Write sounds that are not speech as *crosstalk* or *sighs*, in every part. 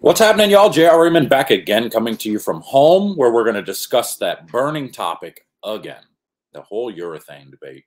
What's happening, y'all? J.R. Raymond back again, coming to you from home, where we're going to discuss that burning topic again the whole urethane debate.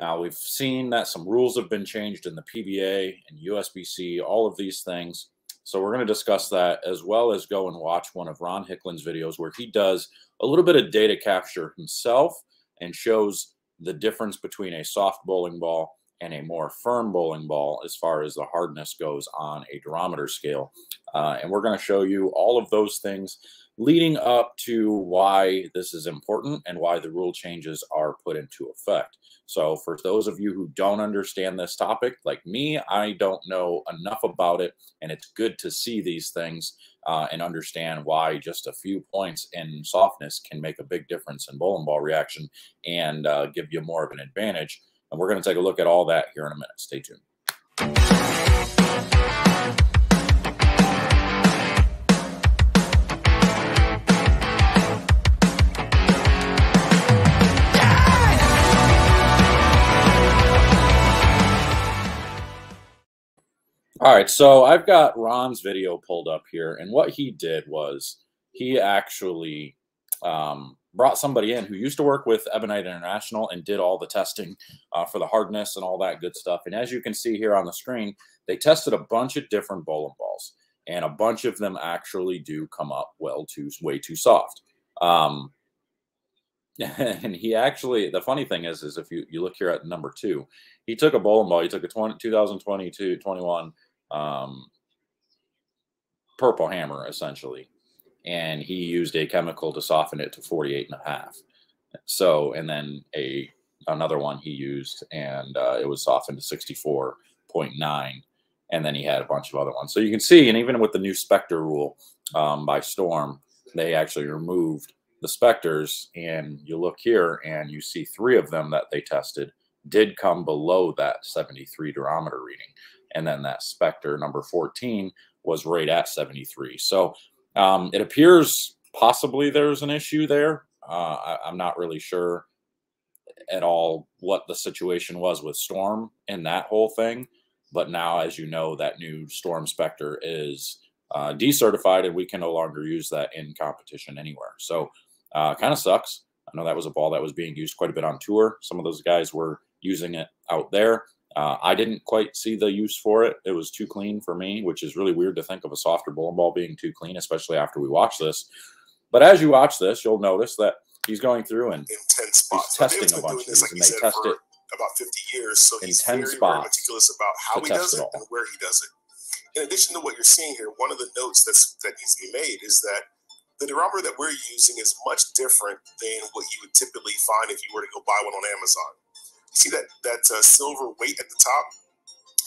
Now, we've seen that some rules have been changed in the PBA and USBC, all of these things. So, we're going to discuss that as well as go and watch one of Ron Hickland's videos where he does a little bit of data capture himself and shows the difference between a soft bowling ball and a more firm bowling ball as far as the hardness goes on a durometer scale. Uh, and we're going to show you all of those things leading up to why this is important and why the rule changes are put into effect. So, for those of you who don't understand this topic, like me, I don't know enough about it, and it's good to see these things uh, and understand why just a few points in softness can make a big difference in bowling ball reaction and uh, give you more of an advantage. And we're going to take a look at all that here in a minute. Stay tuned. All right, so I've got Ron's video pulled up here, and what he did was he actually um, brought somebody in who used to work with Ebonite International and did all the testing uh, for the hardness and all that good stuff. And as you can see here on the screen, they tested a bunch of different bowling balls, and a bunch of them actually do come up well too way too soft. Um, *laughs* and he actually, the funny thing is, is if you, you look here at number two, he took a bowling ball, he took a 20, 2022, 21 um, purple hammer essentially and he used a chemical to soften it to 48 and a half so and then a another one he used and uh, it was softened to 64.9 and then he had a bunch of other ones so you can see and even with the new Spectre rule um, by storm they actually removed the Spectres and you look here and you see three of them that they tested did come below that 73 durometer reading and then that Spectre number 14 was right at 73. So um, it appears possibly there's an issue there. Uh, I, I'm not really sure at all what the situation was with Storm and that whole thing. But now, as you know, that new Storm Spectre is uh, decertified and we can no longer use that in competition anywhere. So uh, kind of sucks. I know that was a ball that was being used quite a bit on tour. Some of those guys were using it out there. Uh, I didn't quite see the use for it. It was too clean for me, which is really weird to think of a softer bowling ball being too clean, especially after we watch this. But as you watch this, you'll notice that he's going through and he's testing a bunch of these, like and they test it about 50 years. So he's very, very meticulous about how he does it, it and where he does it. In addition to what you're seeing here, one of the notes that's that needs to be made is that the durometer that we're using is much different than what you would typically find if you were to go buy one on Amazon see that that uh, silver weight at the top?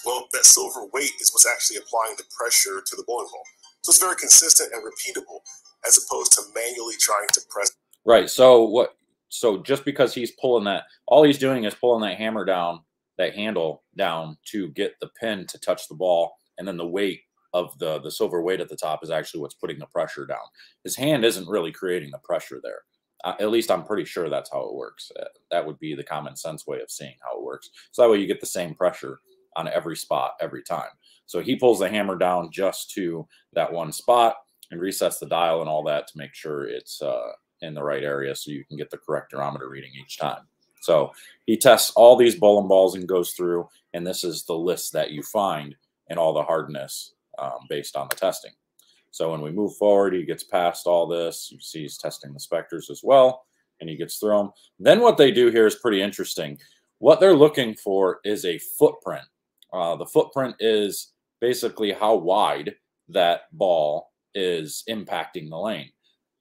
Well, that silver weight is what's actually applying the pressure to the bowling ball. So it's very consistent and repeatable, as opposed to manually trying to press. Right. So what? So just because he's pulling that, all he's doing is pulling that hammer down, that handle down to get the pin to touch the ball, and then the weight of the the silver weight at the top is actually what's putting the pressure down. His hand isn't really creating the pressure there. Uh, at least I'm pretty sure that's how it works. Uh, that would be the common sense way of seeing how it works. So that way you get the same pressure on every spot every time. So he pulls the hammer down just to that one spot and resets the dial and all that to make sure it's uh, in the right area so you can get the correct durometer reading each time. So he tests all these bowling balls and goes through, and this is the list that you find in all the hardness um, based on the testing. So when we move forward, he gets past all this. You see he's testing the Spectres as well, and he gets through them. Then what they do here is pretty interesting. What they're looking for is a footprint. Uh, the footprint is basically how wide that ball is impacting the lane.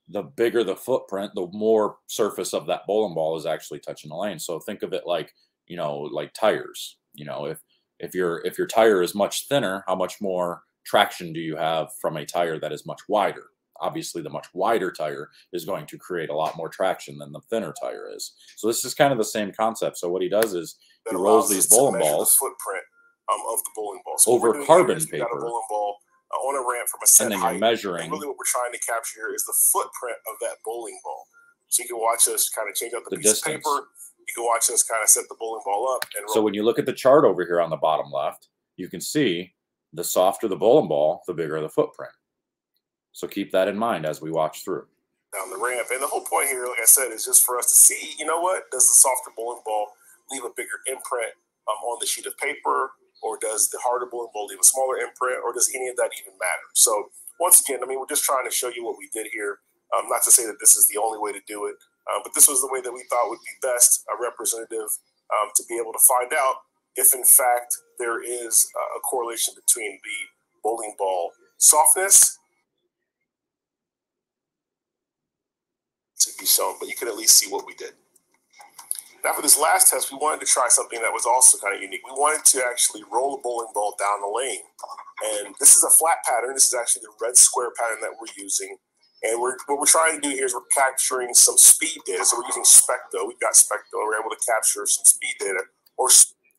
The bigger the footprint, the more surface of that bowling ball is actually touching the lane. So think of it like, you know, like tires. You know, if if your if your tire is much thinner, how much more traction do you have from a tire that is much wider? Obviously, the much wider tire is going to create a lot more traction than the thinner tire is. So this is kind of the same concept. So what he does is he rolls these bowling balls the footprint um, of the bowling ball so over carbon paper. Got a bowling ball uh, on a ramp from a set and then height, measuring. And really, what we're trying to capture here is the footprint of that bowling ball. So you can watch us kind of change out the, the piece distance. of paper. You can watch us kind of set the bowling ball up. And so when you look at the chart over here on the bottom left, you can see the softer the bowling ball, the bigger the footprint. So keep that in mind as we watch through. Down the ramp. And the whole point here, like I said, is just for us to see, you know what, does the softer bowling ball leave a bigger imprint um, on the sheet of paper? Or does the harder bowling ball leave a smaller imprint? Or does any of that even matter? So once again, I mean, we're just trying to show you what we did here. Um, not to say that this is the only way to do it, um, but this was the way that we thought would be best, a representative, um, to be able to find out if, in fact, there is a correlation between the bowling ball softness to be shown, but you can at least see what we did. Now, for this last test, we wanted to try something that was also kind of unique. We wanted to actually roll a bowling ball down the lane. And this is a flat pattern. This is actually the red square pattern that we're using. And we're, what we're trying to do here is we're capturing some speed data. So we're using Specto. We've got Specto. We're able to capture some speed data. Or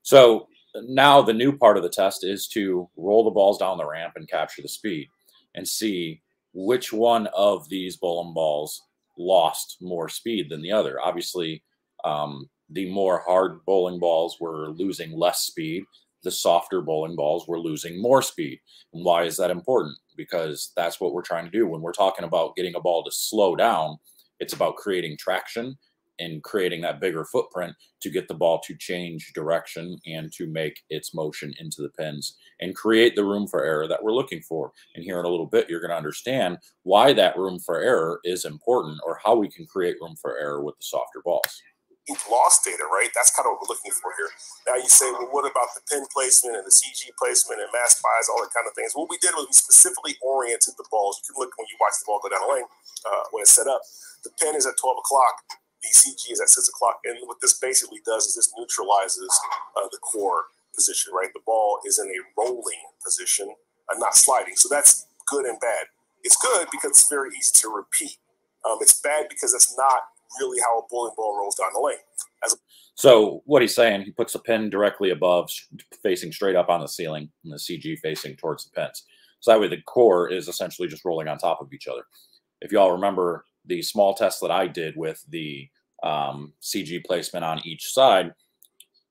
so now the new part of the test is to roll the balls down the ramp and capture the speed and see which one of these bowling balls lost more speed than the other. Obviously, um, the more hard bowling balls were losing less speed. The softer bowling balls were losing more speed. And why is that important? Because that's what we're trying to do. When we're talking about getting a ball to slow down, it's about creating traction and creating that bigger footprint to get the ball to change direction and to make its motion into the pins and create the room for error that we're looking for. And here in a little bit, you're going to understand why that room for error is important or how we can create room for error with the softer balls loss data, right? That's kind of what we're looking for here. Now you say, well, what about the pin placement and the CG placement and mass bias, all that kind of things? What we did was we specifically oriented the balls. You can look when you watch the ball go down the lane uh, when it's set up. The pin is at 12 o'clock. Is at 6 o'clock. And what this basically does is this neutralizes uh, the core position, right? The ball is in a rolling position, uh, not sliding. So that's good and bad. It's good because it's very easy to repeat. Um, it's bad because it's not really how a bowling ball rolls down the lane. A- so what he's saying, he puts the pin directly above, facing straight up on the ceiling, and the CG facing towards the pins. So that way the core is essentially just rolling on top of each other. If y'all remember the small test that I did with the um, CG placement on each side,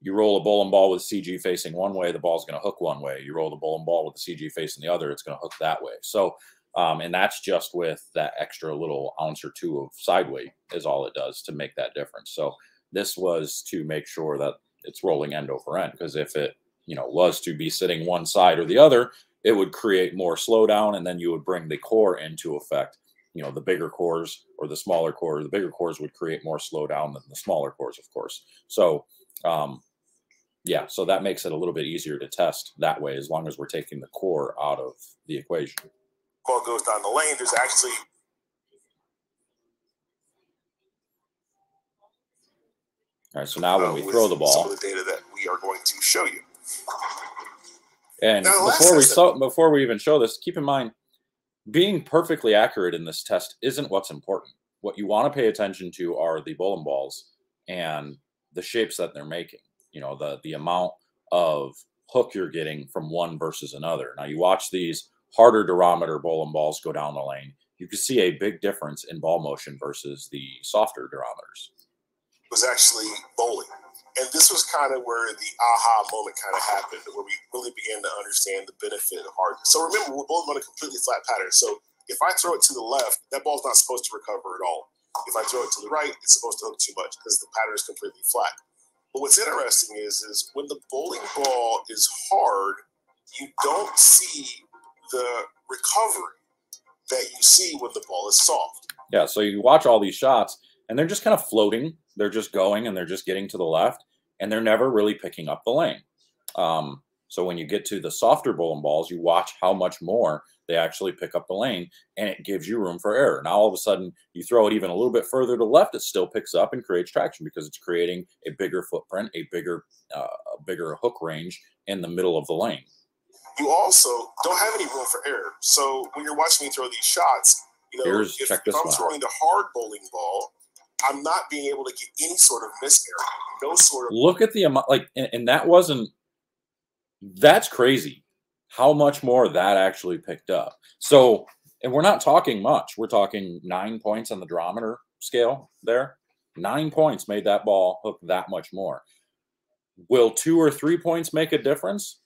you roll a bowling ball with CG facing one way, the ball's going to hook one way. You roll the bowling ball with the CG facing the other, it's going to hook that way. So um, and that's just with that extra little ounce or two of side weight is all it does to make that difference. So this was to make sure that it's rolling end over end because if it you know was to be sitting one side or the other, it would create more slowdown, and then you would bring the core into effect. You know, the bigger cores or the smaller cores, the bigger cores would create more slowdown than the smaller cores, of course. So, um, yeah, so that makes it a little bit easier to test that way as long as we're taking the core out of the equation ball goes down the lane, there's actually All right, so now when uh, we throw the ball, some of the data that we are going to show you. And before we so, before we even show this, keep in mind, being perfectly accurate in this test isn't what's important. What you want to pay attention to are the bowling balls and the shapes that they're making. You know, the the amount of hook you're getting from one versus another. Now you watch these harder durometer bowling balls go down the lane, you can see a big difference in ball motion versus the softer durometers. It was actually bowling. And this was kind of where the aha moment kind of happened, where we really began to understand the benefit of hardness. So remember, we're bowling on a completely flat pattern. So if I throw it to the left, that ball's not supposed to recover at all. If I throw it to the right, it's supposed to hook too much because the pattern is completely flat. But what's interesting is, is when the bowling ball is hard, you don't see the recovery that you see when the ball is soft. Yeah, so you watch all these shots and they're just kind of floating. They're just going and they're just getting to the left and they're never really picking up the lane. Um, so when you get to the softer bowling balls, you watch how much more they actually pick up the lane and it gives you room for error. Now, all of a sudden, you throw it even a little bit further to left, it still picks up and creates traction because it's creating a bigger footprint, a bigger, uh, a bigger hook range in the middle of the lane you also don't have any room for error. So when you're watching me throw these shots, you know, Here's, if, if I'm throwing the hard bowling ball, I'm not being able to get any sort of error. No sort of look at the amount like and, and that wasn't that's crazy how much more that actually picked up. So and we're not talking much. We're talking nine points on the durometer scale there. Nine points made that ball hook that much more. Will two or three points make a difference?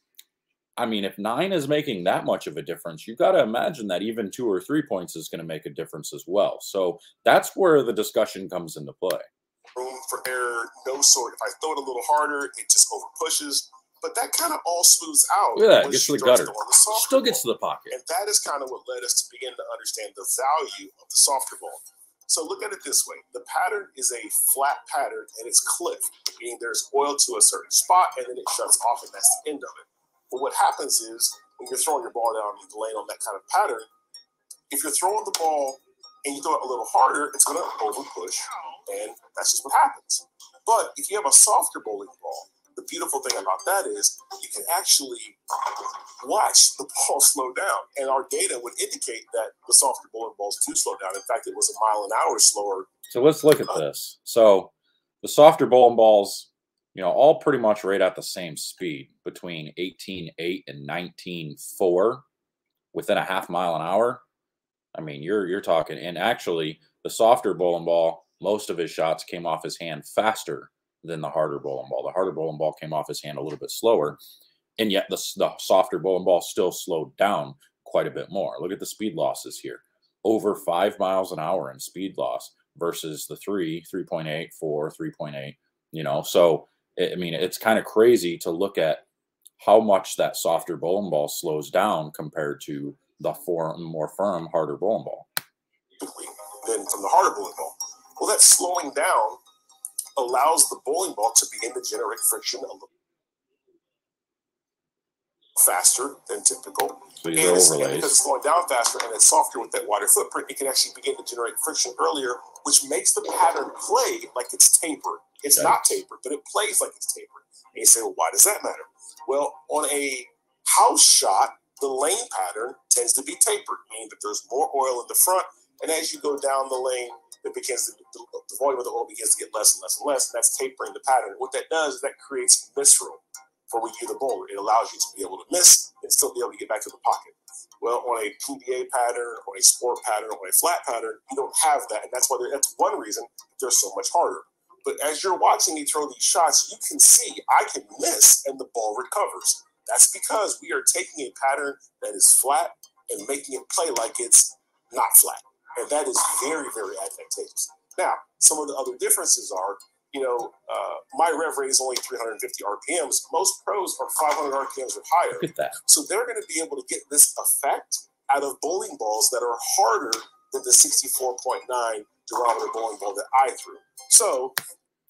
I mean, if nine is making that much of a difference, you've got to imagine that even two or three points is going to make a difference as well. So that's where the discussion comes into play. Room for error, no sort. If I throw it a little harder, it just over pushes. But that kind of all smooths out. Yeah, that, gets to the gutter. The Still gets to the pocket. And that is kind of what led us to begin to understand the value of the softer ball. So look at it this way. The pattern is a flat pattern and it's cliff, meaning there's oil to a certain spot and then it shuts off and that's the end of it. But what happens is when you're throwing your ball down the lane on that kind of pattern, if you're throwing the ball and you throw it a little harder, it's going to over push, and that's just what happens. But if you have a softer bowling ball, the beautiful thing about that is you can actually watch the *laughs* ball slow down. And our data would indicate that the softer bowling balls do slow down. In fact, it was a mile an hour slower. So let's look at uh, this. So the softer bowling balls you know, all pretty much right at the same speed between 18.8 and 19.4 within a half mile an hour. I mean, you're you're talking, and actually, the softer bowling ball, most of his shots came off his hand faster than the harder bowling ball. The harder bowling ball came off his hand a little bit slower, and yet the, the softer bowling ball still slowed down quite a bit more. Look at the speed losses here over five miles an hour in speed loss versus the three, 3.8, 4, 3.8, you know, so I mean, it's kind of crazy to look at how much that softer bowling ball slows down compared to the more firm, harder bowling ball. Than from the harder bowling ball. Well, that slowing down allows the bowling ball to begin to generate friction a little faster than typical. So and, it's, and because it's slowing down faster and it's softer with that wider footprint, it can actually begin to generate friction earlier, which makes the pattern play like it's tapered. It's not tapered, but it plays like it's tapered. And you say, well, why does that matter? Well, on a house shot, the lane pattern tends to be tapered, meaning that there's more oil in the front. And as you go down the lane, it begins to, the, the volume of the oil begins to get less and less and less. And that's tapering the pattern. What that does is that creates miss room for when you're the bowler. It allows you to be able to miss and still be able to get back to the pocket. Well, on a PBA pattern, on a sport pattern, on a flat pattern, you don't have that. And that's why that's one reason they're so much harder. But as you're watching me throw these shots, you can see I can miss and the ball recovers. That's because we are taking a pattern that is flat and making it play like it's not flat. And that is very, very advantageous. Now, some of the other differences are, you know, uh, my rev rate is only 350 RPMs. Most pros are 500 RPMs or higher. Look at that. So they're going to be able to get this effect out of bowling balls that are harder than the 64.9 durometer bowling ball that I threw. So,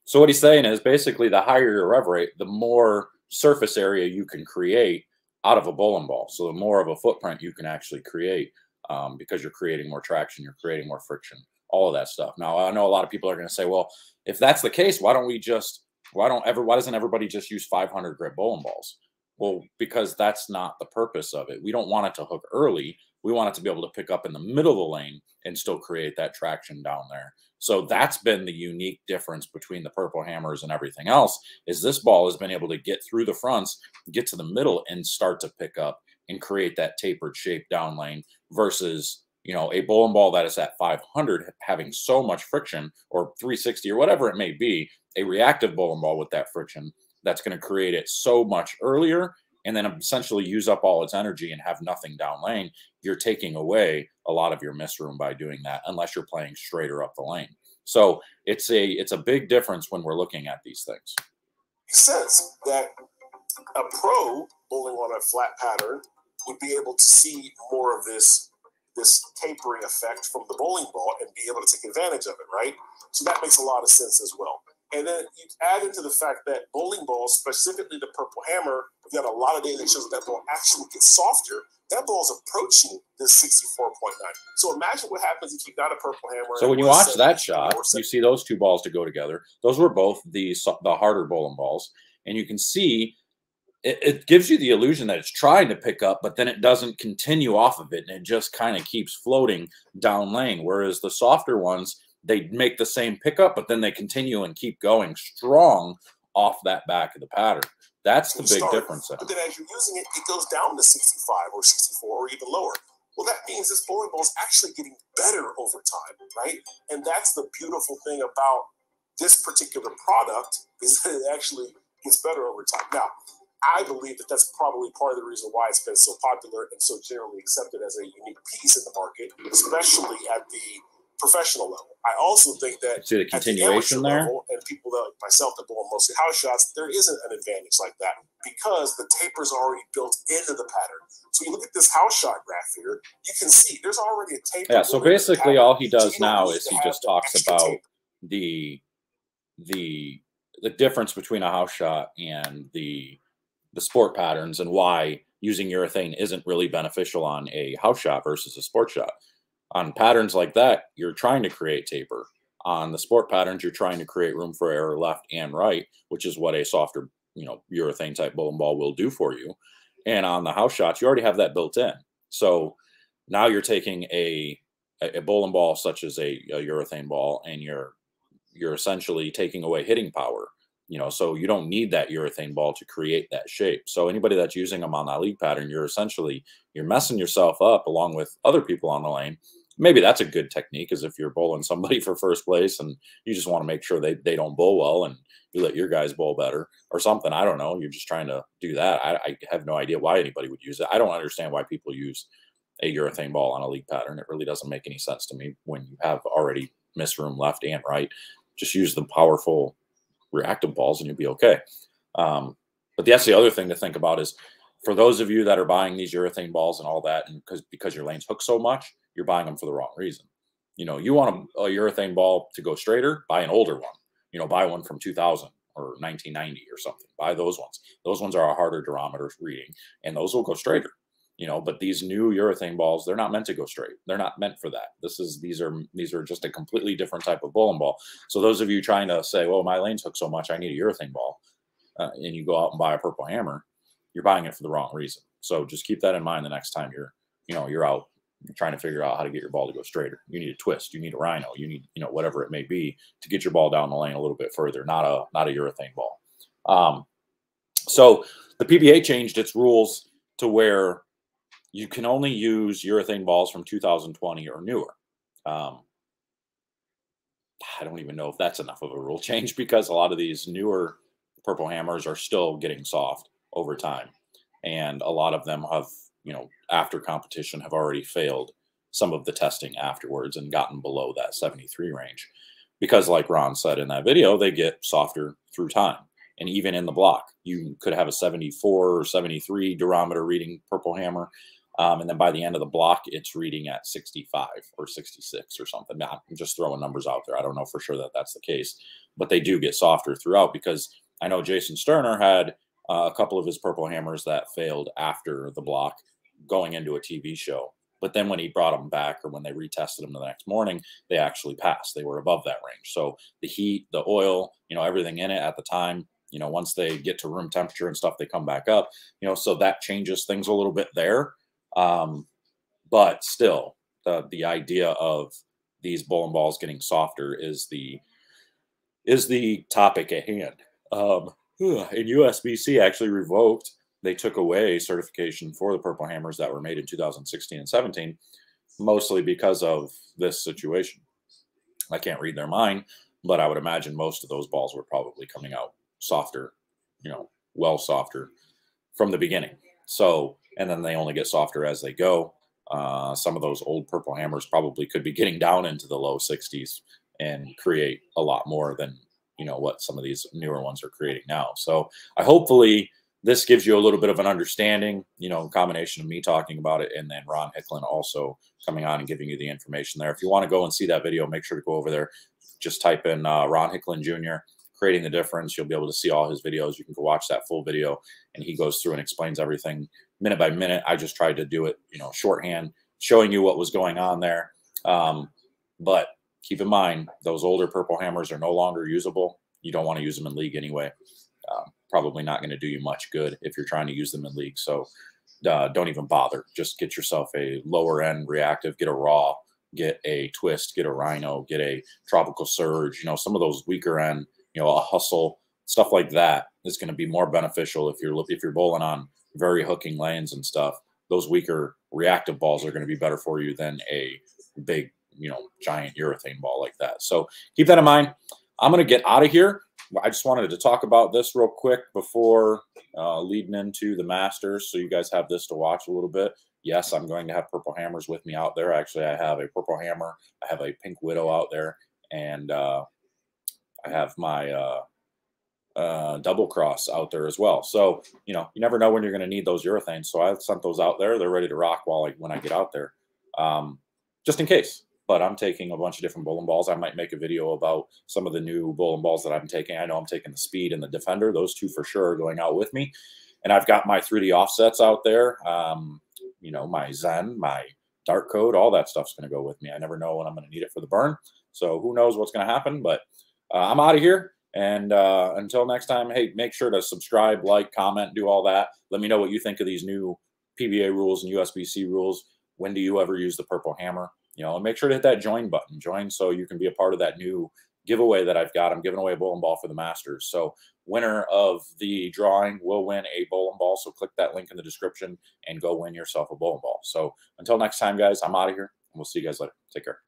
so what he's saying is basically the higher your rev rate, the more surface area you can create out of a bowling ball. So the more of a footprint you can actually create um, because you're creating more traction, you're creating more friction, all of that stuff. Now I know a lot of people are going to say, well, if that's the case, why don't we just why don't ever why doesn't everybody just use 500 grit bowling balls? Well, because that's not the purpose of it. We don't want it to hook early. We want it to be able to pick up in the middle of the lane and still create that traction down there. So that's been the unique difference between the purple hammers and everything else is this ball has been able to get through the fronts, get to the middle and start to pick up and create that tapered shape down lane versus you know a bowling ball that is at 500 having so much friction or 360 or whatever it may be a reactive bowling ball with that friction that's going to create it so much earlier and then essentially use up all its energy and have nothing down lane, you're taking away a lot of your miss room by doing that, unless you're playing straighter up the lane. So it's a it's a big difference when we're looking at these things. Makes sense that a pro bowling on a flat pattern would be able to see more of this this tapering effect from the bowling ball and be able to take advantage of it, right? So that makes a lot of sense as well. And then you add into the fact that bowling balls, specifically the purple hammer, we've got a lot of data that shows that, ball actually gets softer. That ball's approaching this 64.9. So imagine what happens if you got a purple hammer. So when you watch that shot, you see those two balls to go together. Those were both the the harder bowling balls, and you can see it, it, gives you the illusion that it's trying to pick up, but then it doesn't continue off of it, and it just kind of keeps floating down lane. Whereas the softer ones, they make the same pickup, but then they continue and keep going strong off that back of the pattern. That's the big difference. But then as you're using it, it goes down to 65 or 64 or even lower. Well, that means this bowling ball is actually getting better over time, right? And that's the beautiful thing about this particular product is that it actually gets better over time. Now, I believe that that's probably part of the reason why it's been so popular and so generally accepted as a unique piece in the market, especially at the professional level. I also think that see the continuation the there, level, and people that, like myself that bowl mostly house shots, there isn't an advantage like that because the taper is already built into the pattern. So you look at this house shot graph here, you can see there's already a taper. Yeah. So basically, all he does so now is he just talks about taper. the the the difference between a house shot and the the sport patterns and why using urethane isn't really beneficial on a house shot versus a sport shot. On patterns like that, you're trying to create taper. On the sport patterns, you're trying to create room for error left and right, which is what a softer, you know, urethane type bowling ball will do for you. And on the house shots, you already have that built in. So now you're taking a a bowling ball such as a, a urethane ball, and you're you're essentially taking away hitting power you know so you don't need that urethane ball to create that shape so anybody that's using them on that league pattern you're essentially you're messing yourself up along with other people on the lane maybe that's a good technique is if you're bowling somebody *laughs* for first place and you just want to make sure they, they don't bowl well and you let your guys bowl better or something i don't know you're just trying to do that. I, I have no idea why anybody would use it. I don't understand why people use a urethane ball on a league pattern. It really doesn't make any sense to me when you have already missed room left and right. Just use the powerful reactive balls and you'll be okay. Um, but that's the other thing to think about is for those of you that are buying these urethane balls and all that, and because because your lanes hook so much, you're buying them for the wrong reason. You know, you want a, a urethane ball to go straighter, buy an older one. You know, buy one from 2000 or 1990 or something. Buy those ones. Those ones are a harder durometer reading, and those will go straighter you know but these new urethane balls they're not meant to go straight they're not meant for that this is these are these are just a completely different type of bowling ball so those of you trying to say well my lanes hook so much i need a urethane ball uh, and you go out and buy a purple hammer you're buying it for the wrong reason so just keep that in mind the next time you're you know you're out trying to figure out how to get your ball to go straighter you need a twist you need a rhino you need you know whatever it may be to get your ball down the lane a little bit further not a not a urethane ball um, so the pba changed its rules to where you can only use urethane balls from 2020 or newer. Um, I don't even know if that's enough of a rule *laughs* change because a lot of these newer purple hammers are still getting soft over time. And a lot of them have, you know, after competition have already failed some of the testing afterwards and gotten below that 73 range. Because, like Ron said in that video, they get softer through time. And even in the block, you could have a 74 or 73 durometer reading purple hammer um, and then by the end of the block, it's reading at 65 or 66 or something. Now, I'm just throwing numbers out there. I don't know for sure that that's the case, but they do get softer throughout because I know Jason Sterner had uh, a couple of his purple hammers that failed after the block going into a TV show. But then when he brought them back or when they retested them the next morning, they actually passed. They were above that range. So the heat, the oil, you know, everything in it at the time, you know, once they get to room temperature and stuff, they come back up, you know, so that changes things a little bit there. Um, but still, the the idea of these bowling balls getting softer is the is the topic at hand. Um, *sighs* and USBC actually revoked. They took away certification for the purple hammers that were made in 2016 and 17, mostly because of this situation. I can't read their mind, but I would imagine most of those balls were probably coming out softer, you know, well softer from the beginning. So and then they only get softer as they go. Uh, some of those old purple hammers probably could be getting down into the low 60s and create a lot more than you know what some of these newer ones are creating now. So I hopefully this gives you a little bit of an understanding, you know, combination of me talking about it and then Ron Hickland also coming on and giving you the information there. If you want to go and see that video, make sure to go over there. Just type in uh, Ron Hickland Jr creating the difference. You'll be able to see all his videos. You can go watch that full video, and he goes through and explains everything minute by minute. I just tried to do it, you know, shorthand, showing you what was going on there. Um, but keep in mind, those older purple hammers are no longer usable. You don't want to use them in league anyway. Um, probably not going to do you much good if you're trying to use them in league. So uh, don't even bother. Just get yourself a lower end reactive, get a raw, get a twist, get a rhino, get a tropical surge. You know, some of those weaker end you know, a hustle, stuff like that is going to be more beneficial if you're if you're bowling on very hooking lanes and stuff. Those weaker reactive balls are going to be better for you than a big, you know, giant urethane ball like that. So keep that in mind. I'm going to get out of here. I just wanted to talk about this real quick before uh, leading into the Masters, so you guys have this to watch a little bit. Yes, I'm going to have purple hammers with me out there. Actually, I have a purple hammer. I have a pink widow out there, and uh, I have my uh, uh, double cross out there as well. So you know, you never know when you're going to need those urethanes. So I sent those out there. They're ready to rock while I, when I get out there, um, just in case. But I'm taking a bunch of different bowling balls. I might make a video about some of the new bowling balls that I'm taking. I know I'm taking the speed and the defender. Those two for sure are going out with me. And I've got my 3D offsets out there. Um, you know, my Zen, my dark code, all that stuff's going to go with me. I never know when I'm going to need it for the burn. So who knows what's going to happen, but uh, I'm out of here. And uh, until next time, hey, make sure to subscribe, like, comment, do all that. Let me know what you think of these new PBA rules and USBC rules. When do you ever use the purple hammer? You know, make sure to hit that join button. Join so you can be a part of that new giveaway that I've got. I'm giving away a bowling ball for the Masters. So winner of the drawing will win a bowling ball. So click that link in the description and go win yourself a bowling ball. So until next time, guys, I'm out of here. And we'll see you guys later. Take care.